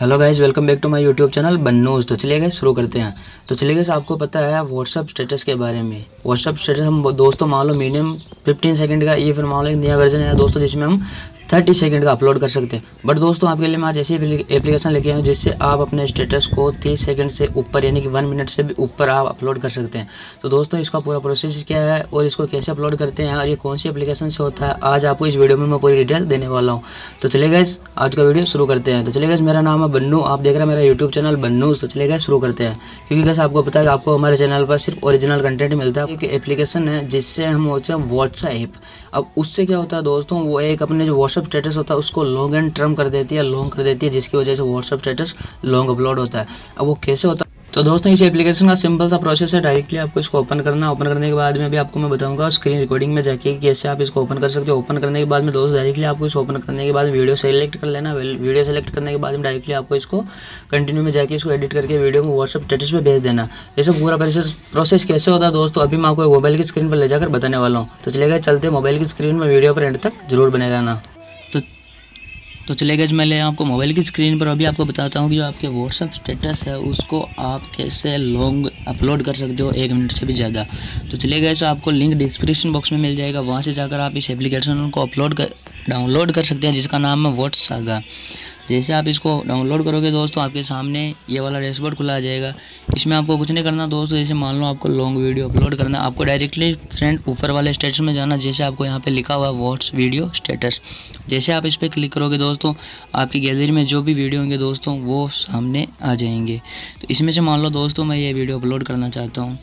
Hello guys welcome back to my YouTube channel बन्नूज तो चलिए गए शुरू करते हैं। तो चलिए गए आपको पता है व्हाट्सअप स्टेटस के बारे में। व्हाट्सअप स्टेटस हम दोस्तों, मान लो मिनिमम 15 सेकंड का ये फिर मान लो एक नया वर्जन है दोस्तों, जिसमें हम थर्टी सेकंड का अपलोड कर सकते हैं। बट दोस्तों, आपके लिए मैं आज ऐसी एप्लीकेशन लेके आया हूँ जिससे आप अपने स्टेटस को तीस सेकंड से ऊपर, यानी कि वन मिनट से भी ऊपर आप अपलोड कर सकते हैं। तो दोस्तों, इसका पूरा प्रोसेस क्या है और इसको कैसे अपलोड करते हैं और ये कौन सी एप्लीकेशन से होता है, आज आपको इस वीडियो में मैं पूरी डिटेल देने वाला हूँ। तो चलेगा इस आज का वीडियो शुरू करते हैं। तो चलेगा मेरा नाम है बन्नू। आप देख रहे हैं मेरा यूट्यूब चैनल बन्नू। तो चलेगा शुरू करते हैं। क्योंकि कैसे आपको पता है आपको हमारे चैनल पर सिर्फ़ ओरिजिनल कंटेंट मिलता है। क्योंकि एप्लीकेशन है जिससे हम होते हैं व्हाट्सएप अब उससे क्या होता है दोस्तों, वो एक अपने जो व्हाट्सअप स्टेटस होता है, उसको लॉन्ग एंड टर्म कर देती है लॉन्ग कर देती है, जिसकी वजह से व्हाट्सअप स्टेटस लॉन्ग अपलोड होता है। अब वो कैसे होता है? तो दोस्तों, इस एप्लीकेशन का सिंपल सा प्रोसेस है डायरेक्टली आपको इसको ओपन करना ओपन करने के बाद में भी आपको मैं बताऊँगा स्क्रीन रिकॉर्डिंग में जाके कैसे आप इसको ओपन कर सकते हो। ओपन करने के बाद में दोस्त डायरेक्टली आपको इसको ओपन करने के बाद वीडियो सेलेक्ट कर लेना। वीडियो सेलेक्ट करने के बाद में डायरेक्टली आपको इसको कंटिन्यू में जाके इसको एडिट करके वीडियो में व्हाट्सअप स्टेटस पर भेज देना। जैसे पूरा प्रोसेस प्रोसेस कैसे होता है दोस्तों? अभी मैं आपको मोबाइल की स्क्रीन पर ले जाकर बताने वाला हूँ। तो चलेगा चलते मोबाइल की स्क्रीन में वीडियो पर एंड तक ज़रूर बने रहना। तो चले गए मैं ले आपको मोबाइल की स्क्रीन पर। अभी आपको बताता हूँ कि जो आपके व्हाट्सअप स्टेटस है, उसको आप कैसे लॉन्ग अपलोड कर सकते हो, एक मिनट से भी ज़्यादा। तो चले गए तो आपको लिंक डिस्क्रिप्शन बॉक्स में मिल जाएगा। वहाँ से जाकर आप इस एप्लीकेशन को अपलोड कर डाउनलोड कर सकते हैं, जिसका नाम है व्हाट्सआगा जैसे आप इसको डाउनलोड करोगे दोस्तों, आपके सामने ये वाला डैशबोर्ड खुला आ जाएगा। इसमें आपको कुछ नहीं करना दोस्तों, जैसे मान लो आपको लॉन्ग वीडियो अपलोड करना आपको डायरेक्टली फ्रेंड ऊपर वाले स्टेटस में जाना, जैसे आपको यहाँ पे लिखा हुआ व्हाट्स वीडियो स्टेटस जैसे आप इस पर क्लिक करोगे दोस्तों, आपकी गैलरी में जो भी वीडियो होंगे दोस्तों, वो सामने आ जाएँगे। तो इसमें से मान लो दोस्तों, मैं ये वीडियो अपलोड करना चाहता हूँ।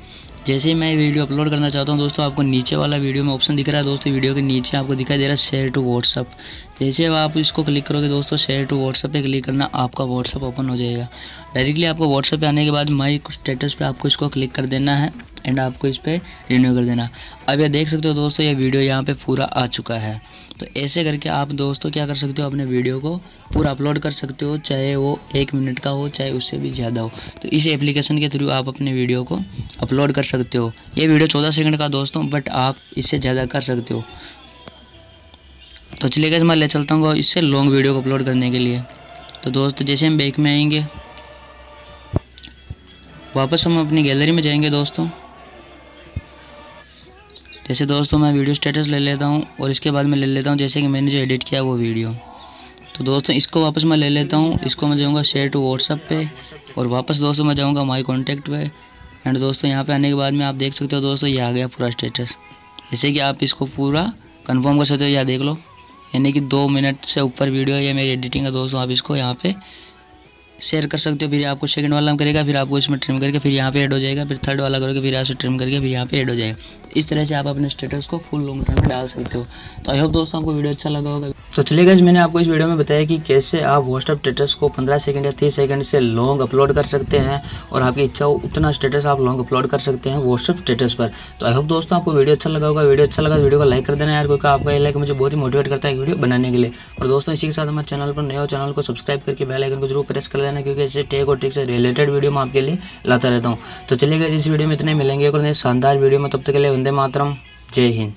जैसे ही मैं वीडियो अपलोड करना चाहता हूँ दोस्तों, आपको नीचे वाला वीडियो में ऑप्शन दिख रहा है दोस्तों वीडियो के नीचे आपको दिखाई दे रहा है शेयर टू व्हाट्सअप जैसे आप इसको क्लिक करोगे दोस्तों शेयर टू व्हाट्सअप पे क्लिक करना, आपका व्हाट्सअप ओपन हो जाएगा। डायरेक्टली आपको व्हाट्सअप पे आने के बाद माई स्टेटस पे आपको इसको क्लिक कर देना है एंड आपको इस पर रिन्यू कर देना। अब ये देख सकते हो दोस्तों, ये वीडियो यहाँ पे पूरा आ चुका है। तो ऐसे करके आप दोस्तों क्या कर सकते हो, अपने वीडियो को पूरा अपलोड कर सकते हो, चाहे वो एक मिनट का हो, चाहे उससे भी ज़्यादा हो। तो इस एप्लीकेशन के थ्रू आप अपने वीडियो को अपलोड कर सकते हो। ये वीडियो चौदह सेकेंड का दोस्तों बट आप इससे ज़्यादा कर सकते हो। तो चलिए मैं ले चलता हूँ इससे लॉन्ग वीडियो को अपलोड करने के लिए। तो दोस्त, जैसे हम बैक में आएँगे वापस हम अपनी गैलरी में जाएँगे दोस्तों। जैसे दोस्तों मैं वीडियो स्टेटस ले लेता हूँ और इसके बाद मैं ले लेता हूँ जैसे कि मैंने जो एडिट किया वो वीडियो। तो दोस्तों इसको वापस मैं ले लेता हूँ। इसको मैं जाऊँगा शेयर टू व्हाट्सअप पे और वापस दोस्तों मैं जाऊँगा माई कॉन्टैक्ट पे। एंड दोस्तों यहाँ पे आने के बाद में आप देख सकते हो दोस्तों ये आ गया पूरा स्टेटस जैसे कि आप इसको पूरा कन्फर्म कर सकते हो, या देख लो। यानी कि दो मिनट से ऊपर वीडियो है, या मेरी एडिटिंग है दोस्तों। आप इसको यहाँ पे शेयर कर सकते हो, फिर आपको सेकंड वाला करेगा, फिर आपको इसमें ट्रिम करके फिर यहाँ पे ऐड हो जाएगा, फिर थर्ड वाला करोगे, फिर यहाँ से ट्रिम करके फिर यहाँ पे ऐड हो जाएगा। इस तरह से आप अपने स्टेटस को फुल लॉन्ग टर्म में डाल सकते हो। तो आई होप दोस्तों आपको वीडियो अच्छा लगा होगा। तो चलिए गए मैंने आपको इस वीडियो में बताया कि कैसे आप व्हाट्सअप स्टेटस को 15 सेकंड या 30 सेकंड से लॉन्ग अपलोड कर सकते हैं और आपकी इच्छा हो उतना स्टेटस आप लॉन्ग अपलोड कर सकते हैं व्हाट्सअप स्टेटस पर। तो आई होप दोस्तों आपको वीडियो अच्छा लगा होगा। वीडियो अच्छा लगा तो वीडियो को लाइक कर देना यार, क्योंकि आपका ये लाइक मुझे बहुत ही मोटिवेट करता है वीडियो बनाने के लिए। और दोस्तों इसी के साथ हमारे चैनल पर नए चैनल को सब्सक्राइब करके बेल आइकन को ज़रूर प्रेस कर देना क्योंकि ऐसे टेक और टिक से रिलेटेड वीडियो मैं आपके लिए लाता रहता हूँ। तो चलिए इस वीडियो में इतने मिलेंगे और शानदार वीडियो में। तब तक के लिए वंदे मातरम। जय हिंद।